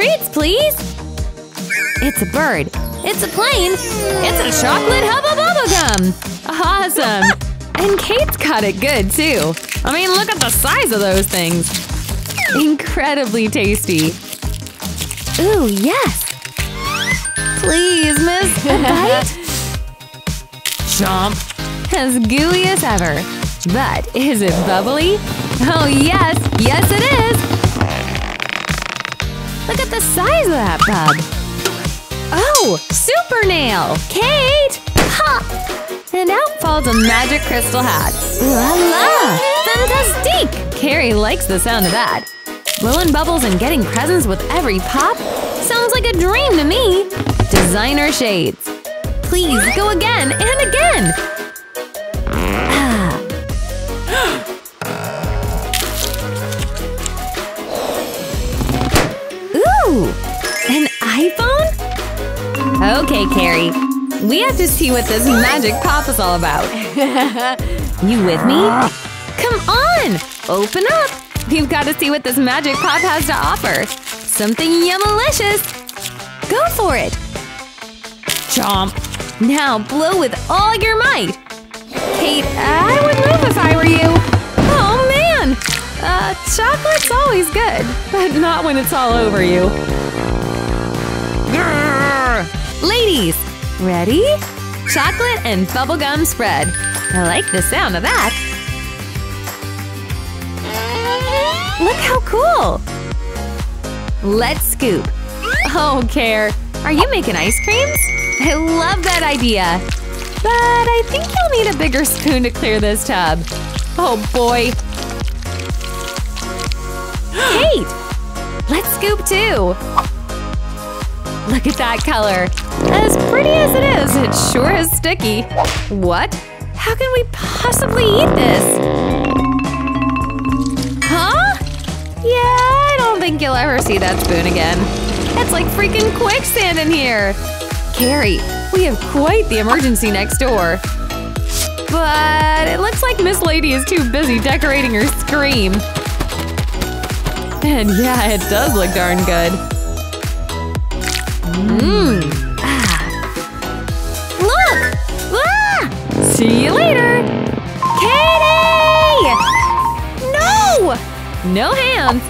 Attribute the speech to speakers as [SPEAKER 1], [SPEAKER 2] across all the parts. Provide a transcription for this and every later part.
[SPEAKER 1] treats, please! It's a bird. It's a plane. It's a chocolate hubba bubba gum. Awesome. And Kate's got it good, too. I mean, look at the size of those things. Incredibly tasty. Ooh, yes. Please, miss, a bite? Chomp. As gooey as ever. But is it bubbly? Oh, yes. Yes, it is. At the size of that bug. Oh, super nail. Kate! Ha! And out falls a magic crystal hat. La la! Fantastique! Carrie likes the sound of that. Blowing bubbles and getting presents with every pop? Sounds like a dream to me! Designer shades. Please go again and again! Ah. iPhone? Okay, Carrie. We have to see what this magic pop is all about. you with me? Come on! Open up! We've got to see what this magic pop has to offer. Something yummalicious! Go for it! Chomp! Now blow with all your might! Kate, I would move if I were you! Oh man! Uh, chocolate's always good, but not when it's all over you. Grrr. Ladies, ready? Chocolate and bubblegum spread. I like the sound of that. Look how cool! Let's scoop. Oh, Care, are you making ice creams? I love that idea. But I think you'll need a bigger spoon to clear this tub. Oh boy. Kate! Let's scoop too! Look at that color. As pretty as it is, it sure is sticky. What? How can we possibly eat this? Huh? Yeah, I don't think you'll ever see that spoon again. It's like freaking quicksand in here! Carrie, we have quite the emergency next door. But it looks like Miss Lady is too busy decorating her scream. And yeah, it does look darn good. Mmm. Ah. Look! Ah! See you later! Katie! No! No hands!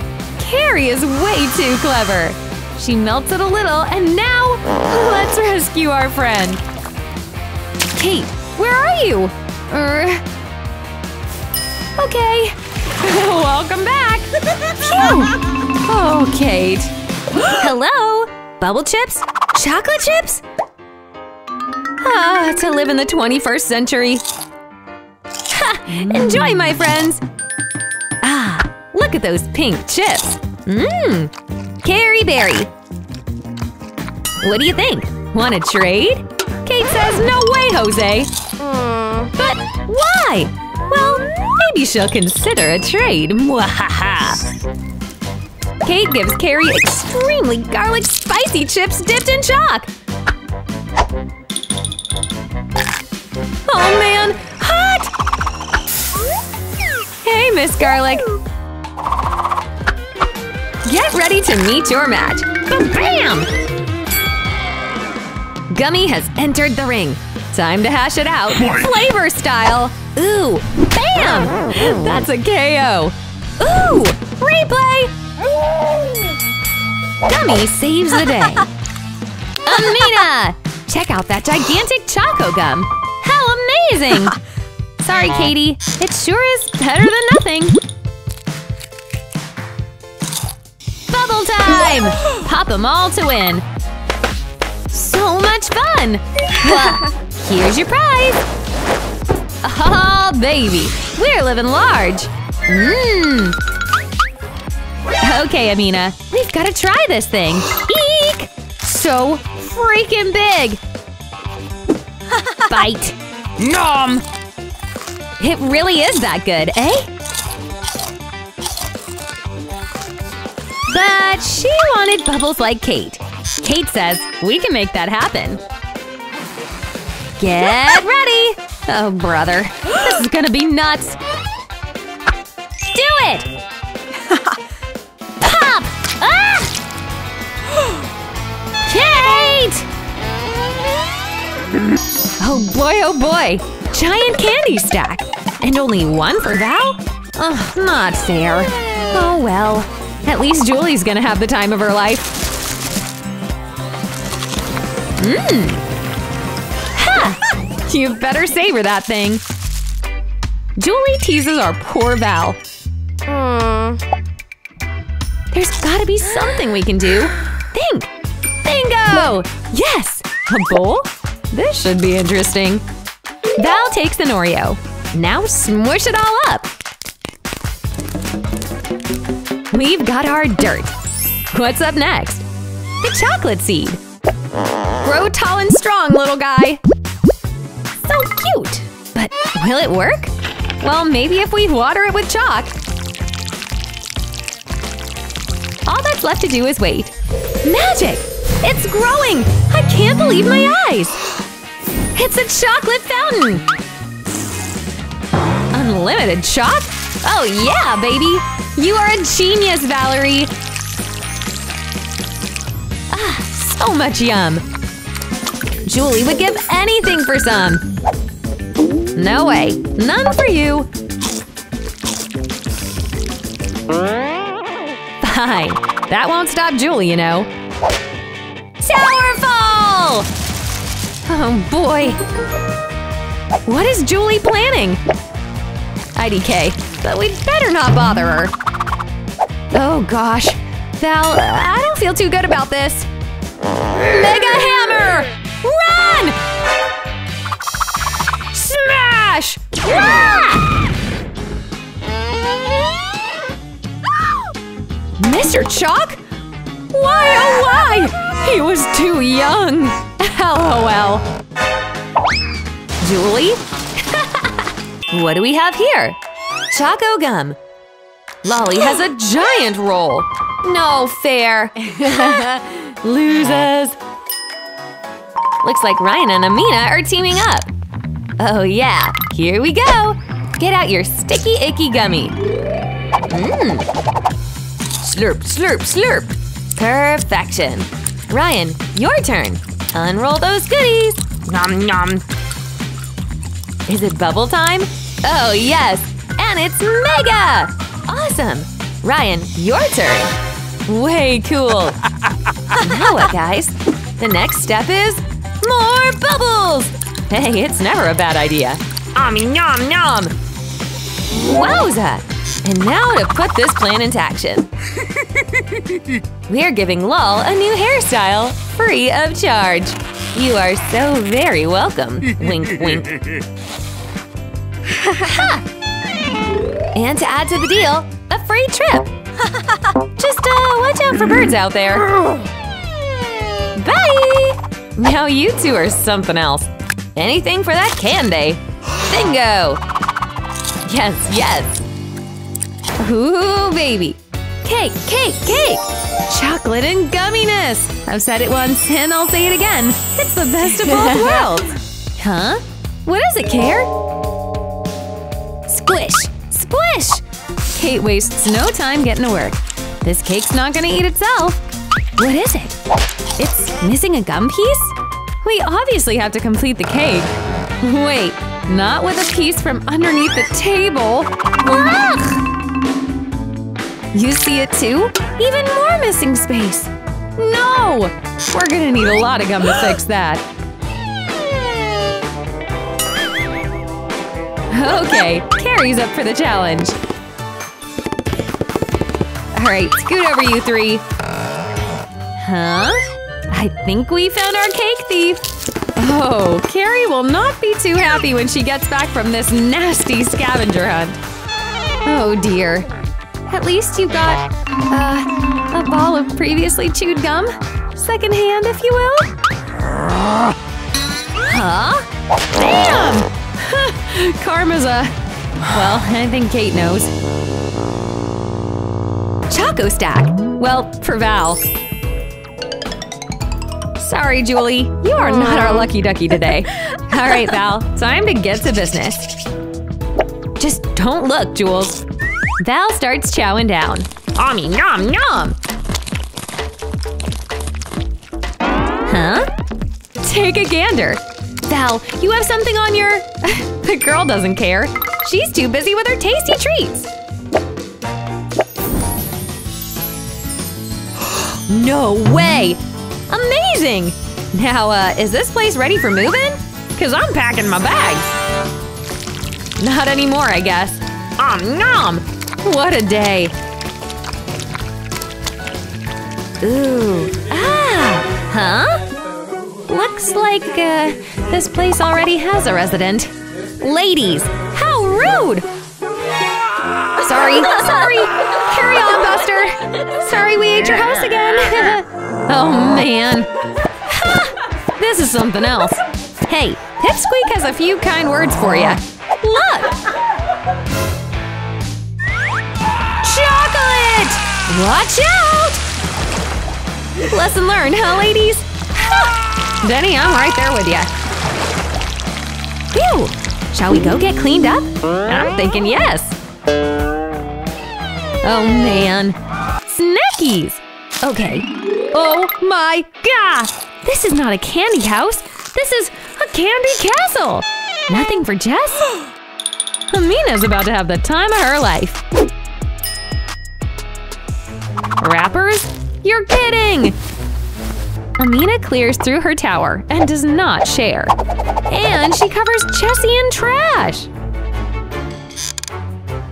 [SPEAKER 1] Carrie is way too clever. She melts it a little, and now let's rescue our friend. Kate, where are you? Er. Okay. Welcome back. Phew. Oh, Kate. Hello. Bubble chips? Chocolate chips? Ah, to live in the 21st century. Ha! Enjoy, my friends. Ah, look at those pink chips. Mmm. Carrie Berry. What do you think? Want to trade? Kate says no way, Jose. But why? Well, maybe she'll consider a trade. Mwahaha. Kate gives Carrie extremely garlic spicy chips dipped in chalk. Oh man, hot! Hey, Miss Garlic. Get ready to meet your match. Bam! Gummy has entered the ring. Time to hash it out. Flavor style. Ooh, bam! That's a KO. Ooh, replay! Gummy saves the day. Amina! Check out that gigantic Choco Gum. How amazing! Sorry, Katie. It sure is better than nothing. Bubble time! Pop them all to win. So much fun! Well, here's your prize! Oh, baby! We're living large! Mmm! Okay, Amina, we've got to try this thing! Eek! So freaking big! Bite! Nom! It really is that good, eh? But she wanted bubbles like Kate. Kate says we can make that happen. Get ready! Oh, brother. This is gonna be nuts! Do it! Oh boy, oh boy! Giant candy stack! And only one for Val? Ugh, not fair. Oh well. At least Julie's gonna have the time of her life. Mmm! Ha! You better savor that thing. Julie teases our poor Val.
[SPEAKER 2] Mm.
[SPEAKER 1] There's gotta be something we can do. Think! Bingo! Yes! A bowl? This should be interesting. Val takes an Oreo. Now smush it all up. We've got our dirt. What's up next? The chocolate seed. Grow tall and strong, little guy. So cute. But will it work? Well, maybe if we water it with chalk. All that's left to do is wait. Magic! It's growing! I can't believe my eyes! It's a chocolate fountain! Unlimited chalk? Oh yeah, baby! You are a genius, Valerie! Ah, so much yum! Julie would give anything for some! No way! None for you! Fine. That won't stop Julie, you know. Oh boy. What is Julie planning? IDK, but we'd better not bother her. Oh gosh. Val, I don't feel too good about this. Mega Hammer! Run! Smash! Ah! Mr. Chalk? Why, oh why? He was too young. LOL. Julie? what do we have here? Choco gum. Lolly has a giant roll. No fair. Losers. Looks like Ryan and Amina are teaming up. Oh yeah, here we go. Get out your sticky icky gummy. Mmm. Slurp, slurp, slurp. Perfection. Ryan, your turn. Unroll those goodies. Nom nom. Is it bubble time? Oh yes, and it's mega! Awesome. Ryan, your turn. Way cool. now what, guys? The next step is more bubbles. Hey, it's never a bad idea. Ommy nom nom. Wowza! And now to put this plan into action. We're giving Lol a new hairstyle, free of charge. You are so very welcome. wink, wink. and to add to the deal, a free trip. Just uh, watch out for birds out there. Bye! Now you two are something else. Anything for that candy. Bingo! Yes, yes. Ooh, baby. Cake, cake, cake! Chocolate and gumminess! I've said it once and I'll say it again. It's the best of both worlds! Huh? What is it, Care? Squish! Squish! Kate wastes no time getting to work. This cake's not gonna eat itself. What is it? It's missing a gum piece? We obviously have to complete the cake. Wait, not with a piece from underneath the table. Ah! Ugh! You see it too? Even more missing space! No! We're gonna need a lot of gum to fix that. Okay, Carrie's up for the challenge. Alright, scoot over you three. Huh? I think we found our cake thief. Oh, Carrie will not be too happy when she gets back from this nasty scavenger hunt. Oh dear. At least you got, uh, a ball of previously chewed gum? Secondhand, if you will? Huh? Damn! Karma's a… Well, I think Kate knows. Choco Stack! Well, for Val. Sorry, Julie. You are not our lucky ducky today. All right, Val. Time to get to business. Just don't look, Jules. Val starts chowing down. Ommy nom nom! Huh? Take a gander. Val, you have something on your… the girl doesn't care. She's too busy with her tasty treats. no way! Amazing! Now, uh, is this place ready for moving? Cause I'm packing my bags. Not anymore, I guess. Om nom! What a day. Ooh. Ah! Huh? Looks like, uh, this place already has a resident. Ladies! How rude! Sorry, sorry! Carry on, Buster! Sorry we ate your house again! oh, man. Ha! This is something else. Hey, Pipsqueak has a few kind words for you. Look! Chocolate! Watch out! Lesson learned, huh, ladies? Denny, I'm right there with you. Phew! Shall we go get cleaned up? I'm thinking yes. Oh, man. Snackies! Okay. Oh my gosh! This is not a candy house. This is a candy castle! Nothing for Jess? Amina's about to have the time of her life. Wrappers? You're kidding! Amina clears through her tower and does not share. And she covers Jessie in trash!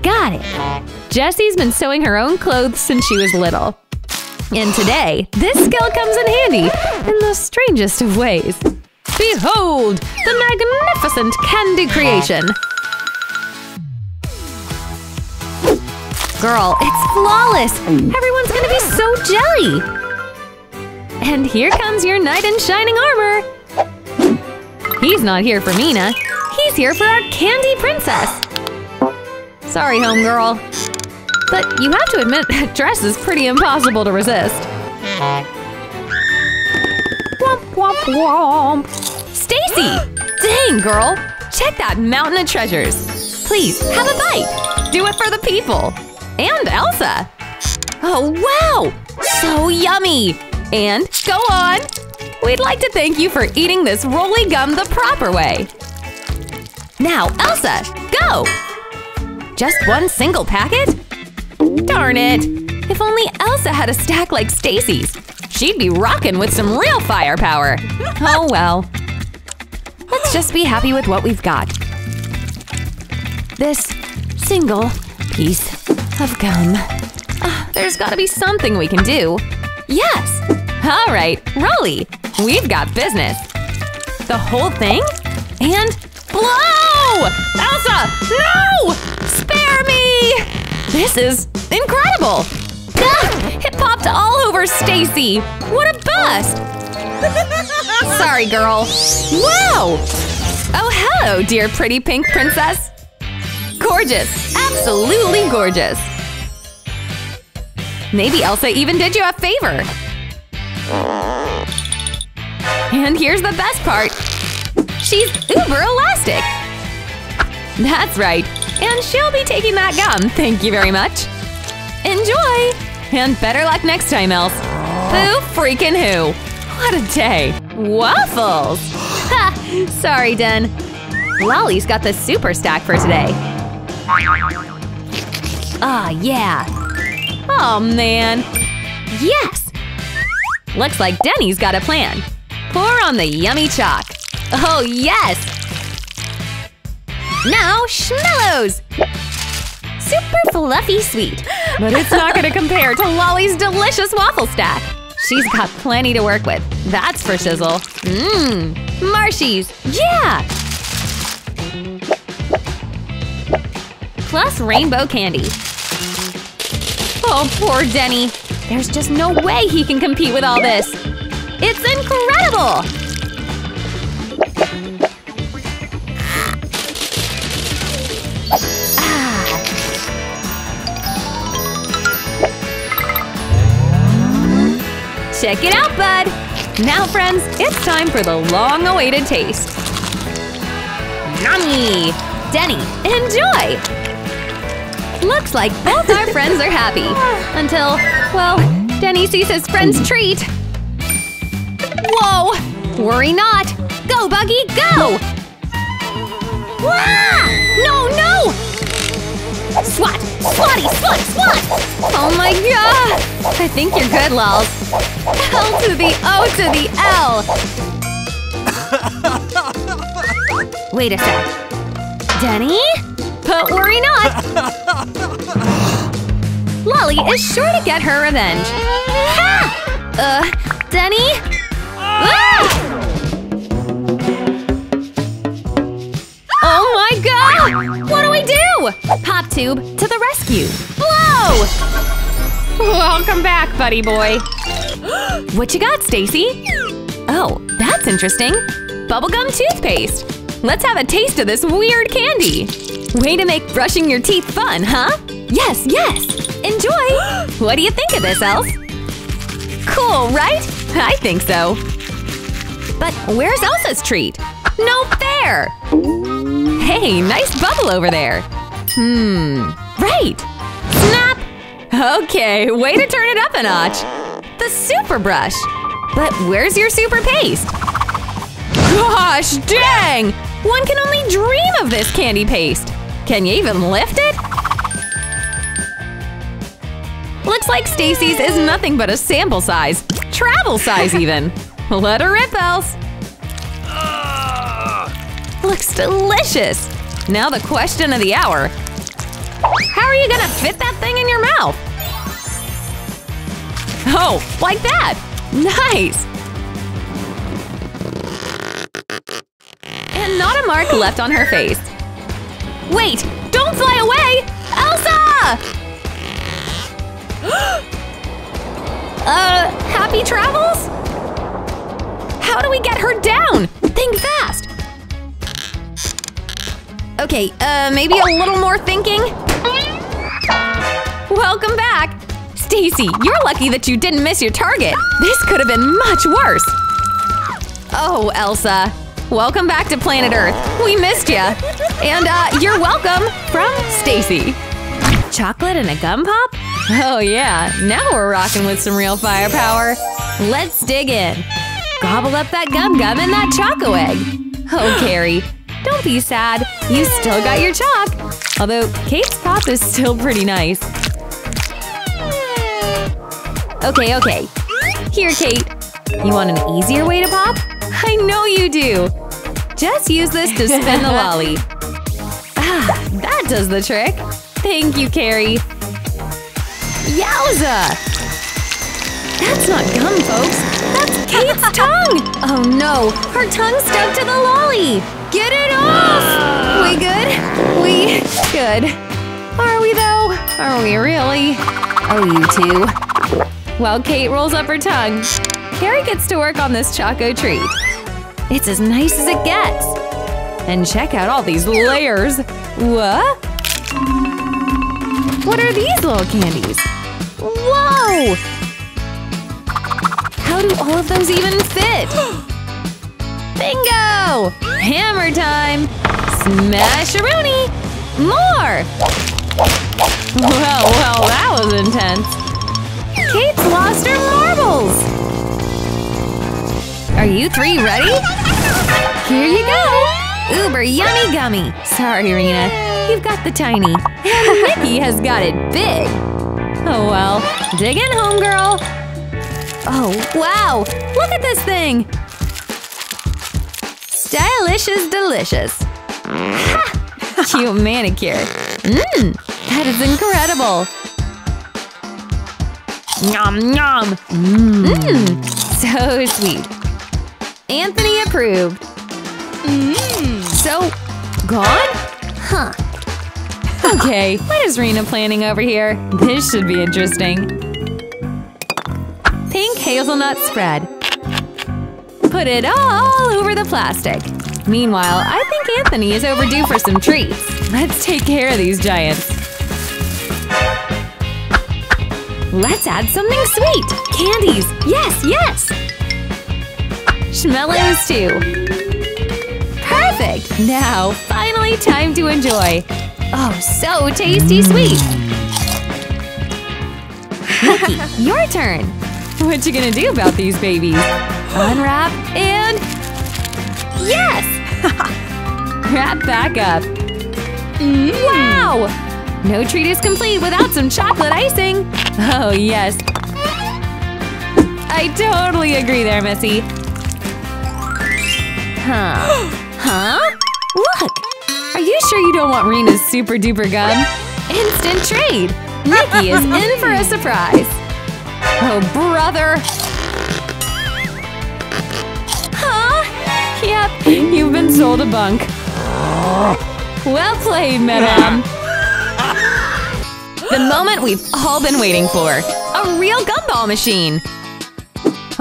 [SPEAKER 1] Got it! Jessie's been sewing her own clothes since she was little. And today, this skill comes in handy in the strangest of ways. Behold, the magnificent candy creation! Girl, it's flawless! Mm. Everyone's gonna be so jelly! And here comes your knight in shining armor! He's not here for Mina, he's here for our candy princess! Sorry, homegirl. But you have to admit, that dress is pretty impossible to resist. Womp womp womp! Stacy! Dang, girl! Check that mountain of treasures! Please, have a bite! Do it for the people! And Elsa! Oh, wow! So yummy! And go on! We'd like to thank you for eating this rolly gum the proper way! Now, Elsa, go! Just one single packet? Darn it! If only Elsa had a stack like Stacy's! She'd be rocking with some real firepower! Oh well. Let's just be happy with what we've got. This single piece of gum. Uh, there's gotta be something we can do. Yes! Alright, Rolly! We've got business! The whole thing? And blow! Elsa! No! Spare me! This is incredible! Ah, it popped all over Stacy! What a bust! Sorry, girl. Wow! Oh, hello, dear pretty pink princess. Gorgeous! Absolutely gorgeous! Maybe Elsa even did you a favor. And here's the best part. She's uber elastic. That's right. And she'll be taking that gum, thank you very much. Enjoy! And better luck next time, else. Who freaking who? What a day! Waffles! Ha! Sorry, Den. Lolly's got the super stack for today. Ah, yeah. Oh, man. Yes! Looks like Denny's got a plan. Pour on the yummy chalk. Oh, yes! Now, Schmellows! Super fluffy sweet. But it's not gonna compare to Lolly's delicious waffle stack. She's got plenty to work with, that's for shizzle. Mmm, Marshies, yeah! Plus rainbow candy. Oh, poor Denny. There's just no way he can compete with all this. It's incredible! Ah. Check it out, bud! Now, friends, it's time for the long-awaited taste. Yummy! Denny, enjoy! Looks like both our friends are happy. Until, well, Denny sees his friend's treat. Whoa! Worry not! Go Buggy, go! Wah! No, no! Swat! Swatty, swat, swat! Oh my god! I think you're good, Lols. L to the O to the L! Wait a sec. Denny? But worry not! Lolly is sure to get her revenge. Ha! Uh, Denny? Ah! Oh my god! What do I do? Pop Tube, to the rescue! Blow! Welcome back, buddy boy. what you got, Stacy? Oh, that's interesting. Bubblegum toothpaste. Let's have a taste of this weird candy. Way to make brushing your teeth fun, huh? Yes, yes! Enjoy! what do you think of this, Els? Cool, right? I think so. But where's Elsa's treat? No fair! Hey, nice bubble over there. Hmm, right. Snap! Okay, way to turn it up a notch. The super brush. But where's your super paste? Gosh dang! One can only dream of this candy paste. Can you even lift it? Looks like Stacy's is nothing but a sample size. Travel size even. Let her rip, Els. Looks delicious. Now the question of the hour. How are you gonna fit that thing in your mouth? Oh, like that! Nice! And not a mark left on her face. Wait! Don't fly away! Elsa! uh, happy travels? How do we get her down? Think fast! Okay, uh, maybe a little more thinking? Welcome back! Stacy, you're lucky that you didn't miss your target. This could have been much worse. Oh, Elsa. Welcome back to planet Earth. We missed you. And, uh, you're welcome from Stacy. Chocolate and a gum pop? Oh yeah, now we're rocking with some real firepower. Let's dig in. Gobble up that gum gum and that choco egg. Oh, Carrie, don't be sad. You still got your chalk. Although Kate's pop is still pretty nice. Okay, okay. Here, Kate. You want an easier way to pop? I know you do. Just use this to spin the lolly. Ah, that does the trick. Thank you, Carrie. Yowza! That's not gum, folks. That's Kate's tongue! Oh no, her tongue stuck to the lolly! Get it off! We good? We good. Are we though? Are we really? Oh, you two. While Kate rolls up her tongue, Carrie gets to work on this Choco treat. It's as nice as it gets. And check out all these layers. What? What are these little candies? Whoa! How do all of those even fit? Bingo! Hammer time! Smash a Rooney! More! Well, well, that was intense. Kate's lost her marbles! Are you three ready? Here you go! Uber yummy gummy! Sorry, Rena. You've got the tiny. And Mickey has got it big! Oh well. Dig in, homegirl! Oh, wow! Look at this thing! Stylish is delicious. Ha! Cute manicure. Mmm! That is incredible! Nom nom! Mmm. mmm! So sweet. Anthony approved. Mmm. So, gone? Huh. Okay, what is Rena planning over here? This should be interesting. Pink hazelnut spread. Put it all over the plastic. Meanwhile, I think Anthony is overdue for some treats. Let's take care of these giants. Let's add something sweet! Candies! Yes, yes! Schmellos too. Perfect! Now, finally time to enjoy. Oh, so tasty sweet! Mickey, your turn! What you gonna do about these babies? Unwrap and… Yes! Wrap back up. Mm. Wow! No treat is complete without some chocolate icing. Oh, yes. I totally agree there, Missy. Huh. Huh? Look! Are you sure you don't want Rena's super duper gum? Instant trade! Nikki is in for a surprise. Oh, brother! Huh? Yep, you've been sold a bunk. Well played, madame. The moment we've all been waiting for. A real gumball machine.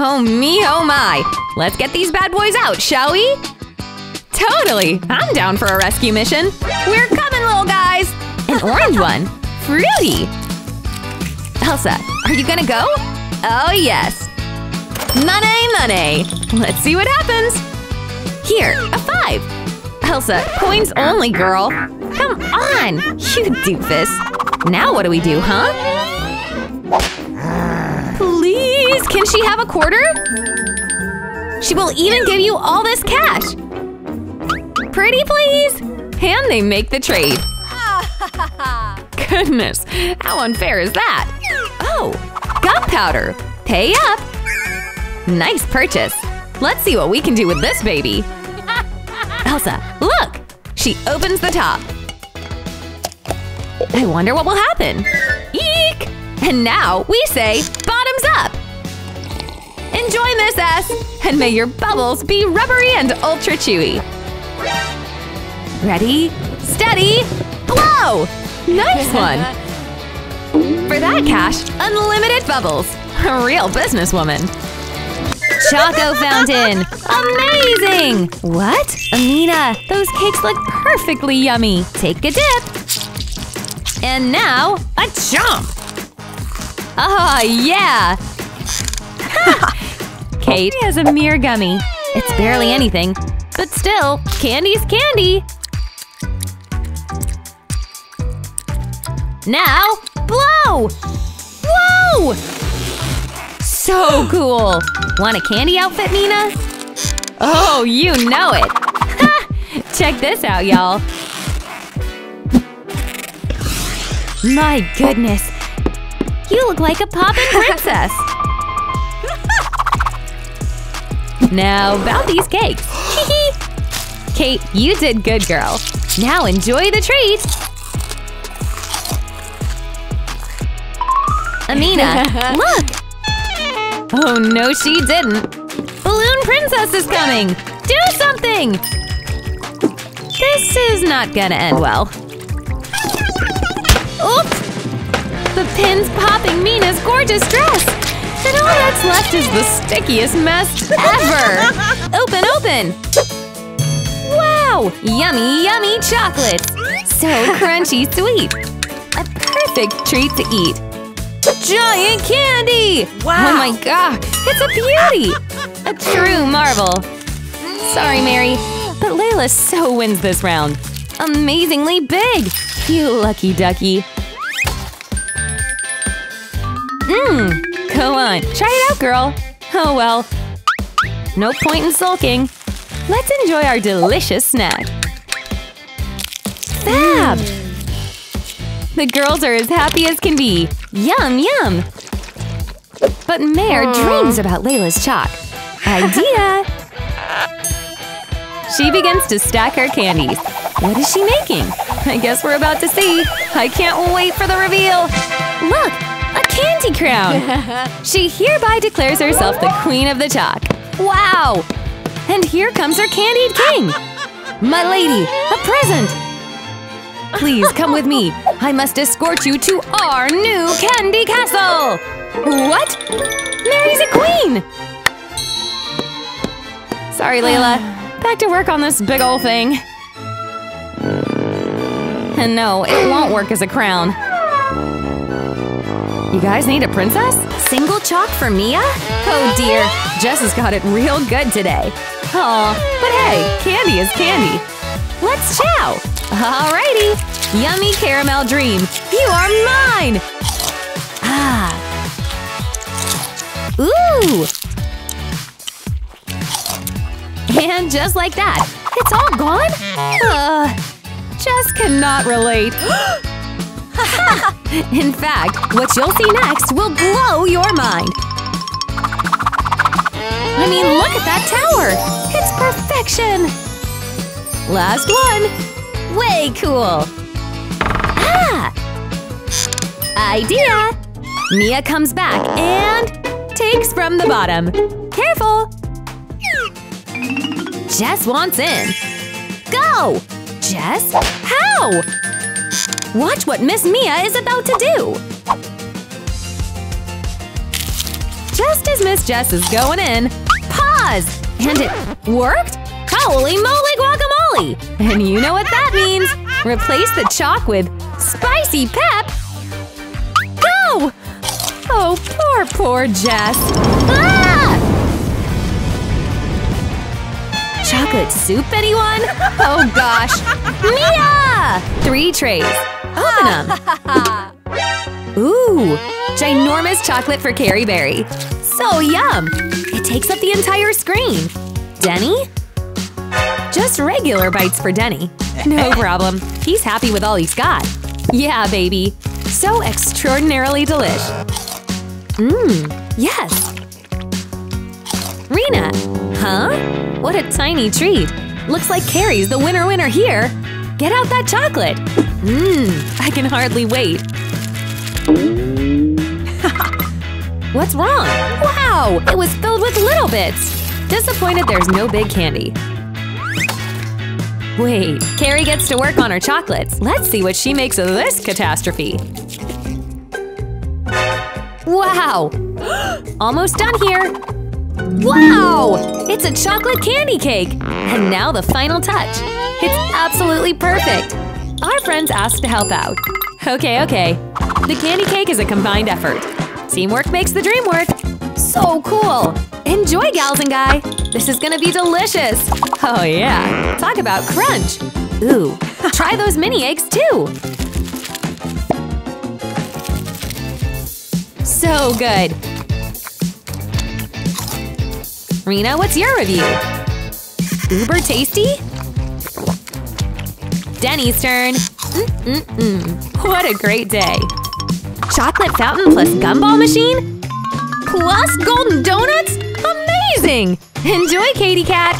[SPEAKER 1] Oh me, oh my. Let's get these bad boys out, shall we? Totally! I'm down for a rescue mission! We're coming, little guys! An orange one! Fruity! Elsa, are you gonna go? Oh, yes! Money, money! Let's see what happens! Here, a five! Elsa, coins only, girl! Come on! You doofus! Now what do we do, huh? Please, can she have a quarter? She will even give you all this cash! Pretty please? And they make the trade. Goodness, how unfair is that? Oh, gunpowder. Pay up. Nice purchase. Let's see what we can do with this baby. Elsa, look! She opens the top. I wonder what will happen. Eek! And now we say bottoms up. Enjoy, Miss S, and may your bubbles be rubbery and ultra chewy. Ready, steady, blow! Nice one! For that cash, unlimited bubbles. A real businesswoman. Choco fountain! Amazing! What? Amina, those cakes look perfectly yummy. Take a dip. And now, a chomp! Oh, yeah! Kate has a mere gummy. It's barely anything, but still, candy's candy! Now, blow! Whoa! So cool! Want a candy outfit, Nina? Oh, you know it! Ha! Check this out, y'all! My goodness! You look like a poppin' princess! Now, about these cakes! Kate, you did good, girl! Now enjoy the treat! Amina, look! Oh, no she didn't! Balloon Princess is coming! Do something! This is not gonna end well. Oops! The pin's popping Mina's gorgeous dress! And all that's left is the stickiest mess ever! open, open! Wow! Yummy, yummy chocolates! So crunchy sweet! A perfect treat to eat! Giant candy!
[SPEAKER 2] Wow.
[SPEAKER 1] Oh my god, it's a beauty! A true marvel! Sorry, Mary, but Layla so wins this round. Amazingly big! You lucky ducky. Go on, try it out, girl. Oh well. No point in sulking. Let's enjoy our delicious snack. Fab! The girls are as happy as can be. Yum, yum! But Mare dreams about Layla's chalk. Idea! She begins to stack her candies. What is she making? I guess we're about to see. I can't wait for the reveal! Look! Candy crown! she hereby declares herself the queen of the chalk. Wow! And here comes her candied king! My lady, a present! Please come with me. I must escort you to our new candy castle! What? Mary's a queen! Sorry, Layla. Back to work on this big ol' thing. And no, it won't work as a crown. You guys need a princess? Single chalk for Mia? Oh dear, Jess has got it real good today. Aw, but hey, candy is candy. Let's chow! Alrighty! Yummy caramel dream! You are mine! Ah! Ooh! And just like that, it's all gone? Uh, just cannot relate. In fact, what you'll see next will blow your mind. I mean, look at that tower! It's perfection! Last one! Way cool! Ah! Idea! Mia comes back and takes from the bottom. Careful! Jess wants in. Go! Jess? How? Watch what Miss Mia is about to do! Just as Miss Jess is going in, pause! And it worked? Holy moly guacamole! And you know what that means! Replace the chalk with spicy pep! Go! Oh, poor, poor Jess. Ah! Chocolate soup, anyone? Oh gosh. Mia! Three trays. Open them. Ooh, ginormous chocolate for Carrie Berry. So yum! It takes up the entire screen. Denny? Just regular bites for Denny. No problem. He's happy with all he's got. Yeah, baby. So extraordinarily delish. Mmm, yes. Rena! Huh? What a tiny treat. Looks like Carrie's the winner winner here. Get out that chocolate. Mmm, I can hardly wait. What's wrong? Wow, it was filled with little bits. Disappointed there's no big candy. Wait, Carrie gets to work on her chocolates. Let's see what she makes of this catastrophe. Wow! Almost done here! Wow! It's a chocolate candy cake! And now the final touch. It's absolutely perfect! Our friends asked to help out. Okay, okay. The candy cake is a combined effort. Teamwork makes the dream work. So cool! Enjoy, gals and guy! This is gonna be delicious! Oh yeah! Talk about crunch! Ooh, try those mini eggs too! So good! Rena, what's your review? Uber tasty? Denny's turn! Mm-mm-mm. What a great day! Chocolate fountain plus gumball machine? Plus golden donuts? Amazing! Enjoy, Katy Cat!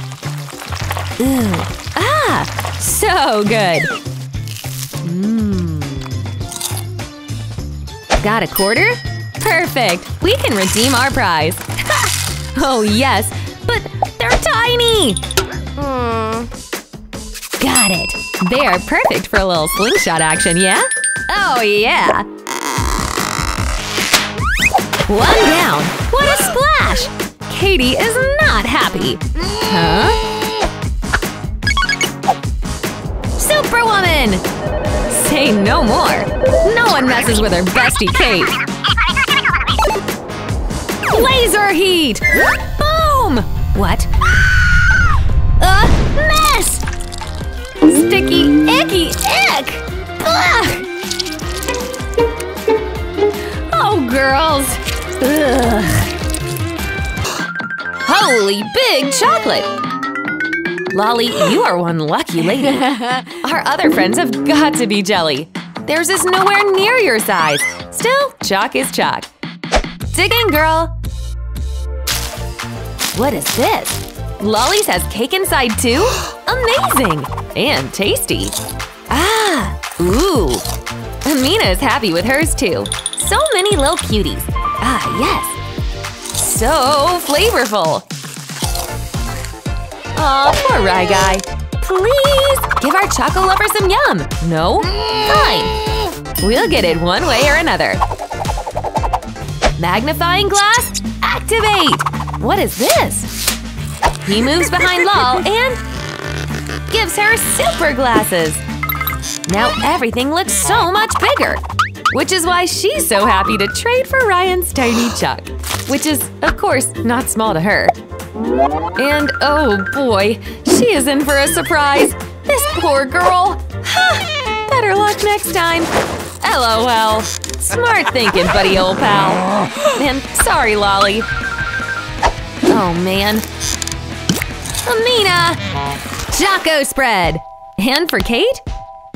[SPEAKER 1] Ooh. Ah! So good! Mmm. Got a quarter? Perfect! We can redeem our prize! oh yes, but they're tiny!
[SPEAKER 2] Hmm.
[SPEAKER 1] Got it! They are perfect for a little slingshot action, yeah? Oh yeah! One down! What a splash! Katie is not happy! Huh? Superwoman! Say no more! No one messes with her bestie Kate! Laser heat! Boom! What? Icky, ick! Ugh! Oh, girls! Ugh. Holy big chocolate! Lolly, you are one lucky lady. Our other friends have got to be jelly. Theirs is nowhere near your size. Still, chalk is chalk. Dig in, girl! What is this? Lolly's has cake inside too? Amazing! And tasty. Ah! Ooh! Amina is happy with hers too. So many little cuties. Ah, yes. So flavorful. Aw, poor Rye Guy. Please! Give our choco lover some yum! No? Fine! We'll get it one way or another. Magnifying glass, activate! What is this? He moves behind Lol and gives her super glasses! Now everything looks so much bigger! Which is why she's so happy to trade for Ryan's tiny Chuck. Which is, of course, not small to her. And oh boy, she is in for a surprise! This poor girl! Ha! Better luck next time! LOL. Smart thinking, buddy old pal. And sorry, Lolly. Oh man. Amina! Choco spread! And for Kate?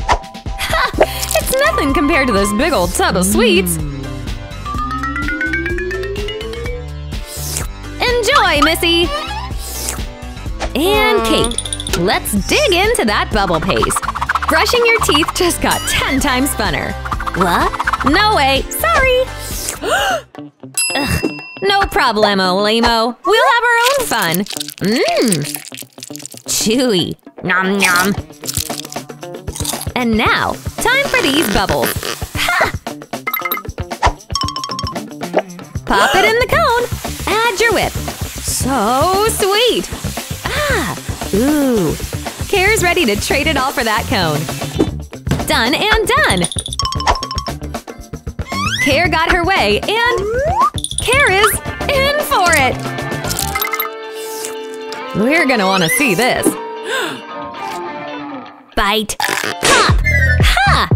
[SPEAKER 1] Ha! It's nothing compared to this big old tub of sweets! Enjoy, Missy! And hmm. Kate, let's dig into that bubble paste. Brushing your teeth just got 10 times funner. What? No way, sorry! Ugh, no problemo, Lamo. We'll have our own fun. Mmm. Chewy. Nom nom. And now, time for these bubbles. Ha! Pop it in the cone. Add your whip. So sweet. Ah, ooh. Care's ready to trade it all for that cone. Done and done. Care got her way, and Care is in for it! We're gonna wanna see this. Bite. Pop! Ha!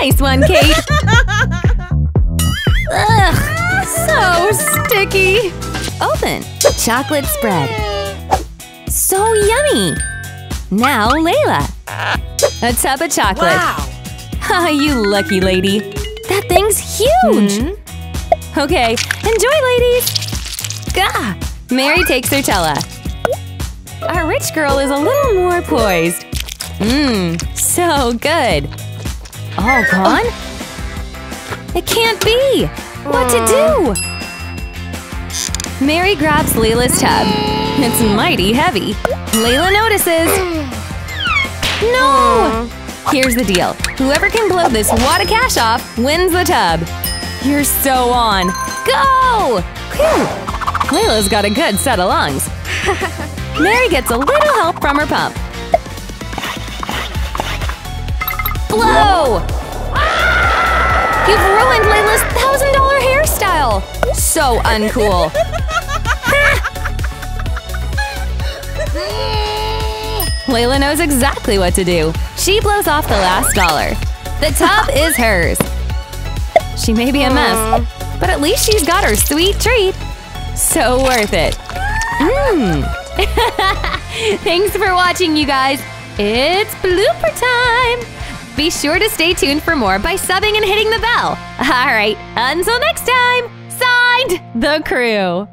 [SPEAKER 1] Nice one, Kate! Ugh, so sticky! Open. Chocolate spread. So yummy! Now, Layla. A tub of chocolate.
[SPEAKER 2] Wow.
[SPEAKER 1] Ha, you lucky lady. That thing's huge!
[SPEAKER 2] Hmm?
[SPEAKER 1] Okay, enjoy, ladies! Gah! Mary takes her Tella. Our rich girl is a little more poised. Mmm, so good. All gone? It can't be! What to do? Mary grabs Layla's tub. It's mighty heavy. Layla notices. No! Here's the deal. Whoever can blow this wad of cash off wins the tub. You're so on. Go! Layla's got a good set of lungs. Mary gets a little help from her pump. Blow! Ah! You've ruined Layla's thousand dollar hairstyle! So uncool. Layla knows exactly what to do. She blows off the last dollar. The tub is hers. She may be a mess, but at least she's got her sweet treat. So worth it. Mmm. Thanks for watching, you guys. It's blooper time. Be sure to stay tuned for more by subbing and hitting the bell. All right, until next time, signed, The Crew.